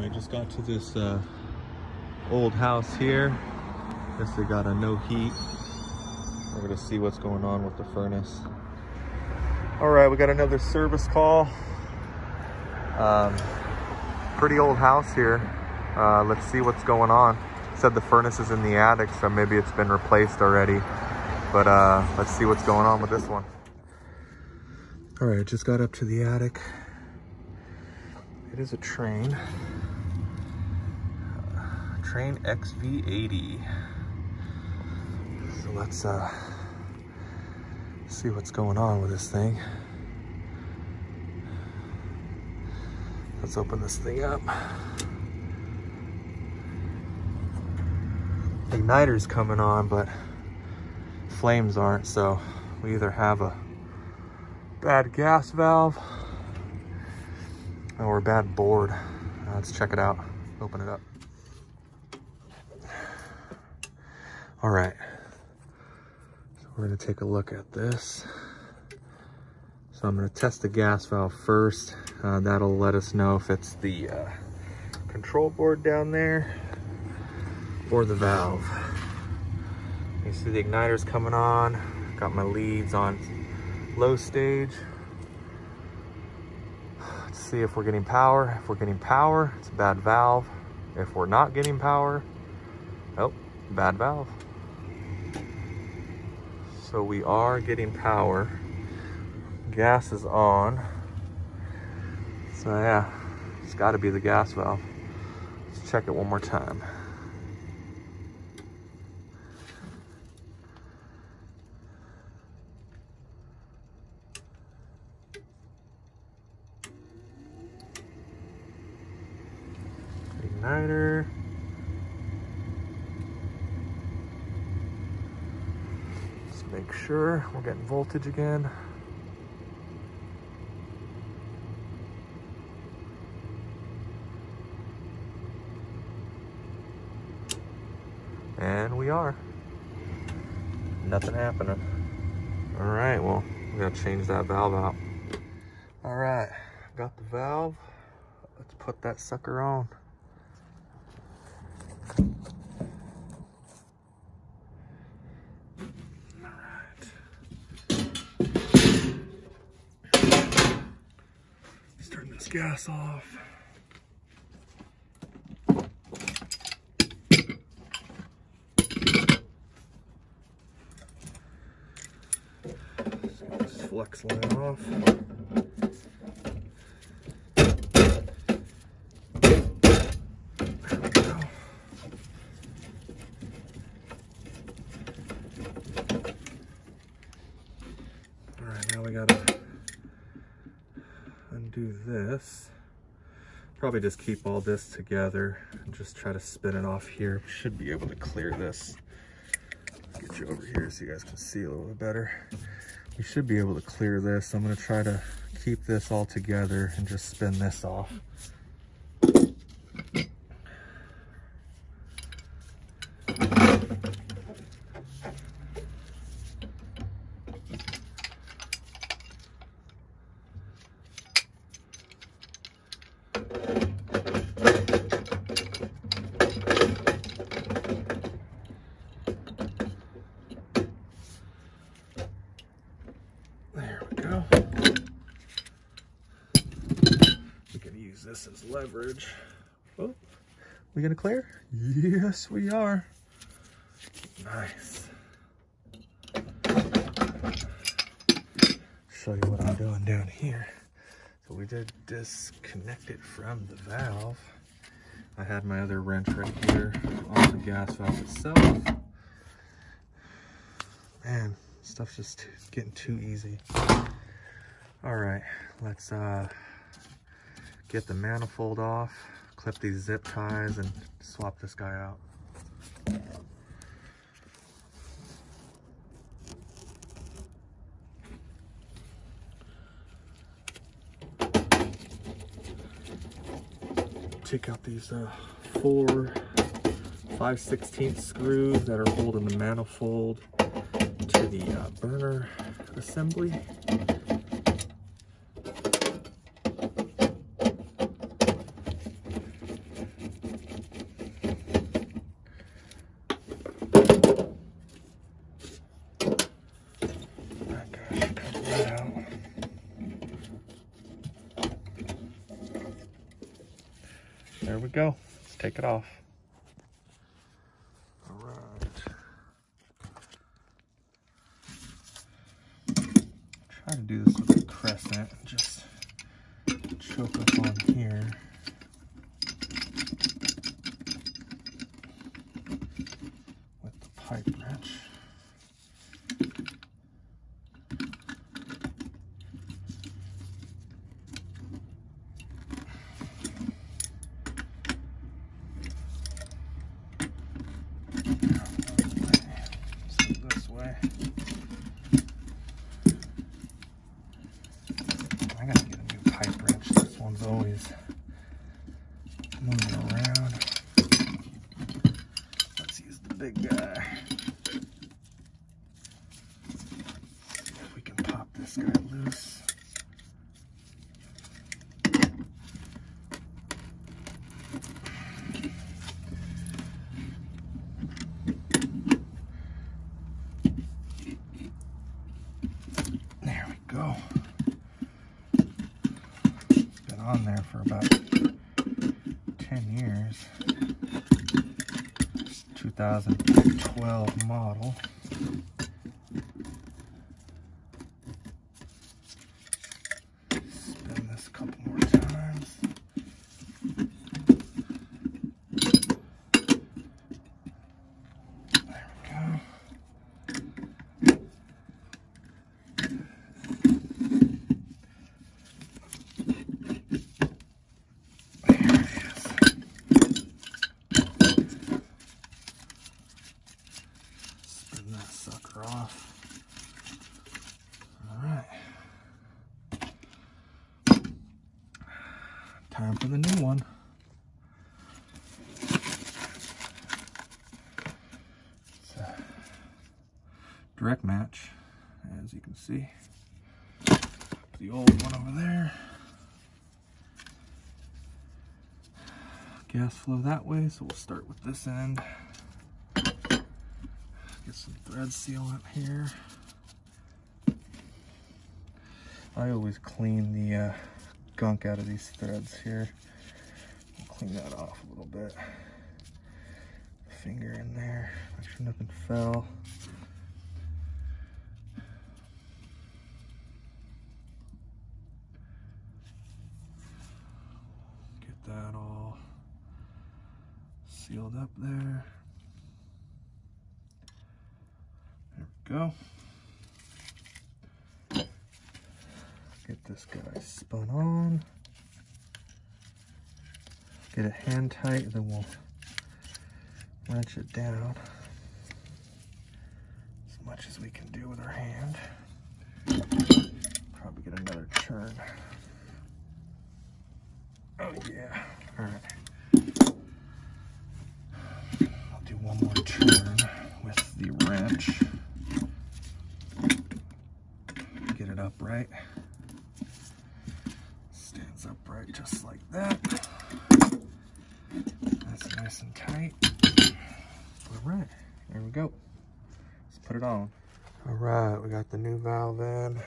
Right, just got to this uh, old house here. Guess they got a no heat. We're gonna see what's going on with the furnace. All right, we got another service call. Um, pretty old house here. Uh, let's see what's going on. Said the furnace is in the attic, so maybe it's been replaced already. But uh, let's see what's going on with this one. All right, I just got up to the attic. It is a Trane. Trane XV80. So let's uh, see what's going on with this thing. Let's open this thing up. Igniter's coming on, but flames aren't, so we either have a bad gas valve or a bad board. Uh, let's check it out, open it up. All right, so we're gonna take a look at this. So I'm gonna test the gas valve first. Uh, that'll let us know if it's the uh, control board down there or the valve. You see the igniter's coming on. Got my leads on low stage. Let's see if we're getting power. If we're getting power, it's a bad valve. If we're not getting power, oh, bad valve. So we are getting power. Gas is on. So yeah, it's gotta be the gas valve. Let's check it one more time. igniter. Make sure we're getting voltage again. And we are. Nothing happening. All right, well, we gotta change that valve out. All right, got the valve. Let's put that sucker on. Turn this gas off. This flex line off. There we go. All right, now we gotta undo this. Probably just keep all this together and just try to spin it off here. Should be able to clear this. Get you over here so you guys can see a little bit better. We should be able to clear this. I'm gonna try to keep this all together and just spin this off. Use this as leverage. Oh, we gonna clear? Yes, we are. Nice. Show you what I'm doing down here. So we did disconnect it from the valve. I had my other wrench right here on the gas valve itself. Man, stuff's just getting too easy. All right, let's uh, get the manifold off, clip these zip ties, and swap this guy out. Take out these uh, four 5 16 screws that are holding the manifold to the uh, burner assembly. there we go. Let's take it off. All right. Try to do this with a crescent. Just choke up on here. With the pipe wrench. this way. I gotta get a new pipe wrench. One's always moving around. Let's use the big guy. If we can pop this guy loose. There we go. On there for about 10 years. It's 2012 model. Spin this a couple more times. There we go. There it is. Spin that sucker off. All right. Time for the new one. It's a direct match, as you can see. The old one over there. gas flow that way, so we'll start with this end. Get some thread sealant here. I always clean the uh, gunk out of these threads here. I'll clean that off a little bit. Finger in there, make sure nothing fell. That all sealed up there. There we go. Get this guy spun on. Get it hand tight, then we'll wrench it down as much as we can do with our hand. Probably get another turn. Oh yeah, all right. I'll do one more turn with the wrench. Get it upright. Stands upright just like that. That's nice and tight. All right, there we go. Let's put it on. All right, we got the new valve in.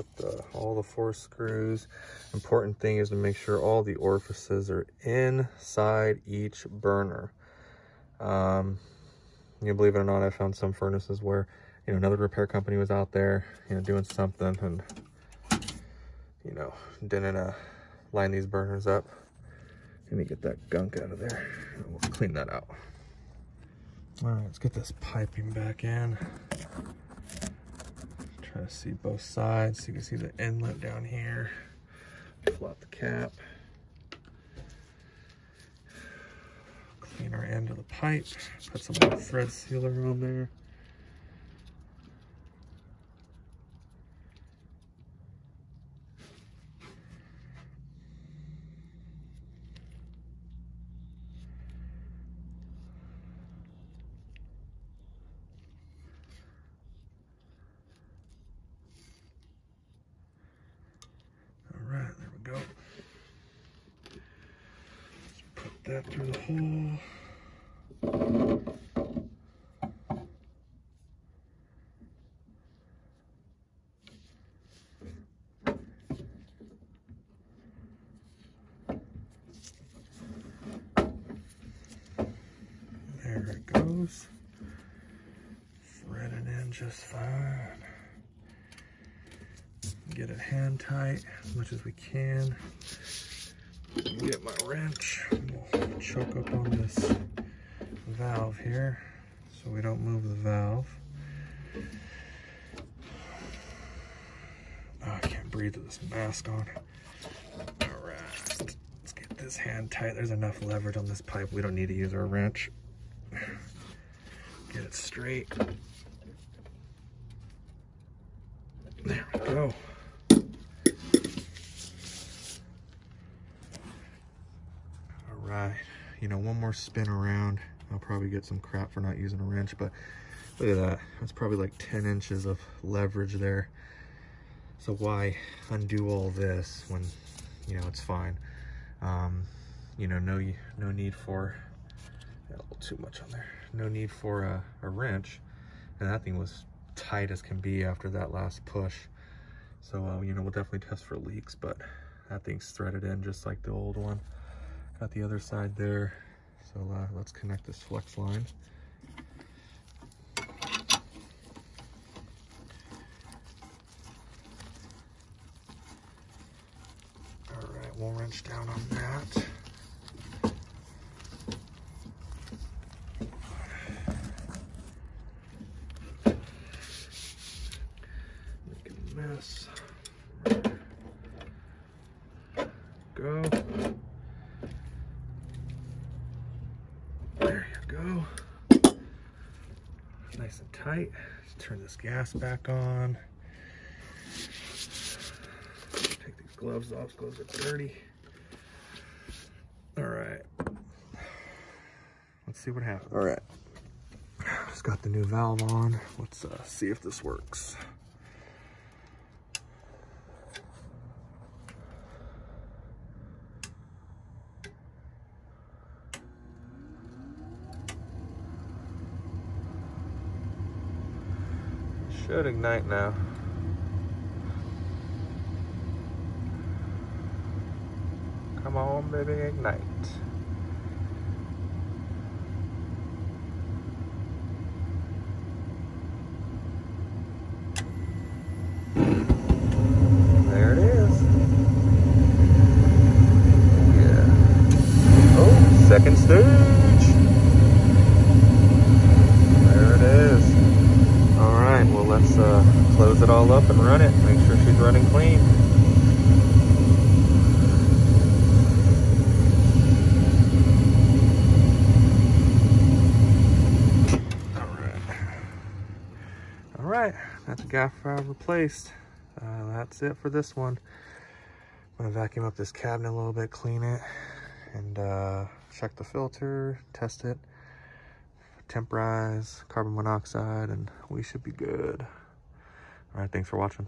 Put the, all the four screws. Important thing is to make sure all the orifices are inside each burner. Um, you believe it or not, I found some furnaces where, you know, another repair company was out there, you know, doing something and, you know, didn't uh, line these burners up. Let me get that gunk out of there. We'll clean that out. All right, let's get this piping back in. Try to see both sides. You can see the inlet down here. Out the cap. Clean our end of the pipe. Put some thread sealer on there. that through the hole. There it goes. Threaded in just fine. Get it hand tight as much as we can. Get my wrench. Choke up on this valve here so we don't move the valve. Oh, I can't breathe with this mask on. All right, let's get this hand tight. There's enough leverage on this pipe. We don't need to use our wrench. Get it straight. There we go. All right, you know, one more spin around. I'll probably get some crap for not using a wrench, but look at that. That's probably like 10 inches of leverage there. So why undo all this when, you know, it's fine. Um, you know, no, no need for, a little too much on there. No need for a, a wrench. And that thing was tight as can be after that last push. So, uh, you know, we'll definitely test for leaks, but that thing's threaded in just like the old one. Got the other side there. So uh, let's connect this flex line. All right, we'll wrench down on that. Make a mess. Go. There you go. Nice and tight. Let's turn this gas back on. Take these gloves off, gloves are dirty. All right. Let's see what happens. All right. Just got the new valve on. Let's uh, see if this works. Should ignite now. Come on, baby, ignite. There it is. Yeah. Oh, second stage. There it is. All right, well, let's uh, close it all up and run it. Make sure she's running clean. All right, that's a gas valve replaced. Uh, that's it for this one. I'm gonna vacuum up this cabinet a little bit, clean it, and uh, check the filter, test it, temp rise, carbon monoxide, and we should be good. All right, thanks for watching.